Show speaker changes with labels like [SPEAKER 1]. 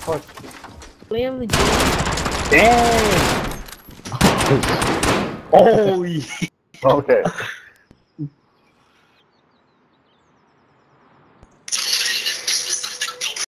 [SPEAKER 1] Fuck.
[SPEAKER 2] Play on the
[SPEAKER 1] Damn! Oh, yeah. Okay.